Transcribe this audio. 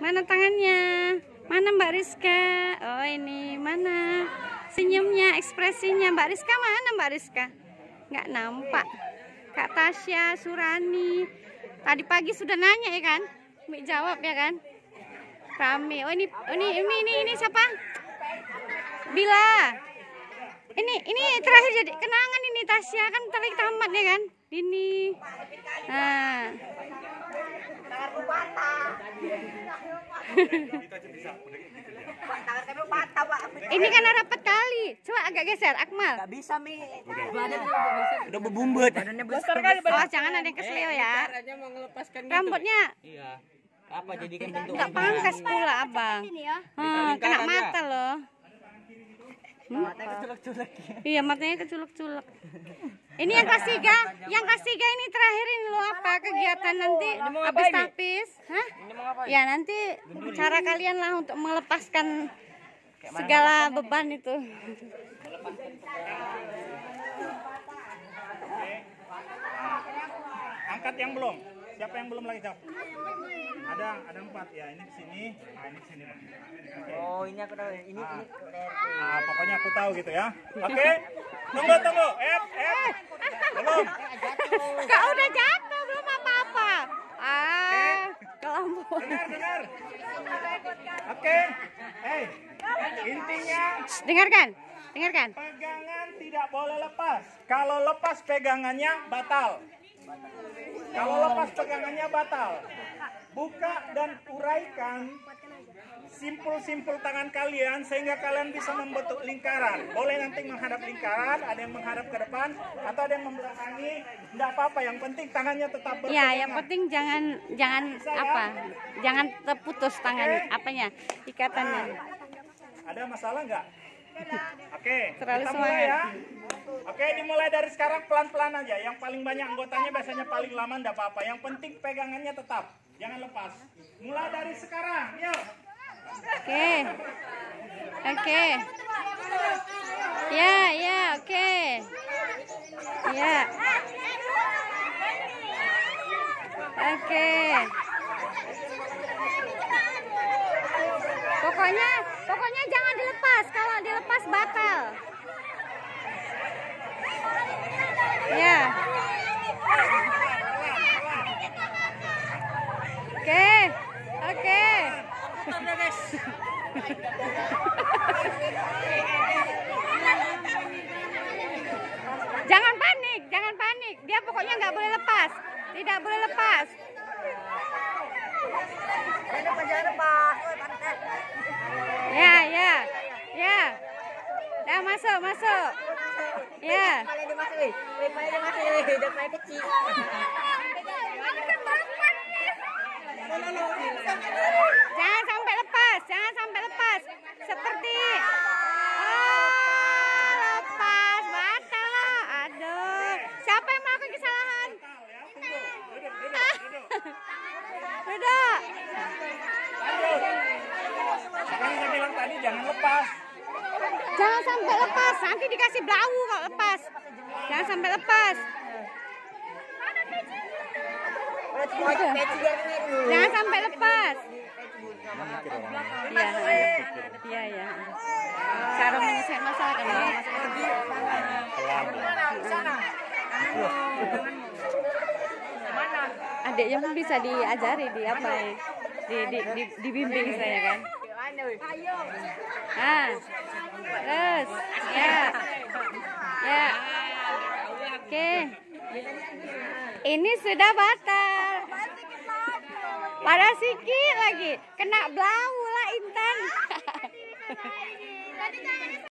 Mana tangannya? Mana Mbak Rizka? Oh ini mana? Senyumnya, ekspresinya Mbak Rizka mana Mbak Rizka? Nggak nampak. Kak Tasya, Surani. Tadi pagi sudah nanya ya kan? Mik jawab ya kan? Rame. Oh ini, oh, ini, ini, ini, ini siapa? Bila. Ini, ini terakhir jadi kenangan ini Tasya kan terakhir tamat ya kan? Ini. Nah. Ini kan rapat kali. Coba agak geser, Akmal. Gak bisa mi. Udah berbumbut. Oh, jangan ada yang kesleo ya. Gitu. Rambutnya Iya. Apa jadikan bentuk nggak pangkas pula, Abang. Hmm, kena mata loh. Matanya keculek-culek. Iya, matanya keculek-culek. Ini yang kelas tiga, yang kelas tiga ini terakhir ini lo apa kegiatan nanti habis tapis? Hah? Ya nanti cara kalian lah untuk melepaskan segala beban itu. Angkat yang belum. Siapa yang belum lagi jawab? Ada, ada empat ya. Ini di sini, nah ini di sini. Oke. Oh ini aku tahu. Ini ini. Nah, pokoknya aku tahu gitu ya. Oke. Tunggu, tunggu. Eh, eh. Belum. Kak udah jatuh belum apa-apa. Ah, kelambu. Dengar, dengar. Oke. Hey, intinya Dengarkan, dengarkan. pegangan tidak boleh lepas. Kalau lepas pegangannya batal. Kalau lepas pegangannya batal. Buka dan uraikan simpul-simpul tangan kalian sehingga kalian bisa membentuk lingkaran. Boleh nanti menghadap lingkaran, ada yang menghadap ke depan atau ada yang membelakangi. Tidak apa-apa, yang penting tangannya tetap berpegangan. Ya, yang penting jangan jangan apa? Jangan terputus tangan apanya? Ikatannya. Ada masalah nggak? Oke, Terlalu kita mulai ya. Oke, dimulai dari sekarang pelan-pelan aja. Yang paling banyak anggotanya biasanya paling lama enggak apa-apa. Yang penting pegangannya tetap, jangan lepas. Mulai dari sekarang, yuk. Oke. Oke. Ya, ya, oke. Ya. Oke. Pokoknya, pokoknya jangan dilepas. Kalau dilepas batal. Ya. Oke. Oke. Jangan panik, jangan panik. Dia pokoknya nggak boleh lepas. Tidak boleh lepas. Ini penjara pak. Ya, ya, ya. Dah masuk, masuk. Ya. Paling dimasukin. Paling dimasukin. Udah paling kecil. Jangan sampai lepas, jangan sampai lepas. Seperti Ah, lepas batal lah. Aduh. Siapa yang melakukan kesalahan? Udah. Kan saya bilang tadi jangan lepas. Jangan sampai lepas. Nanti dikasih blau kalau lepas. Jangan sampai lepas. Jangan sampai lepas. Iya, iya, iya. Cara menyelesaikan masalah kan ya. Adiknya pun bisa diajari di apa ya? Di, di, di, dibimbing saya kan. Ah, terus, ya, ya, oke. Ini sudah batal. Pada sikit lagi, kena blau lah Intan.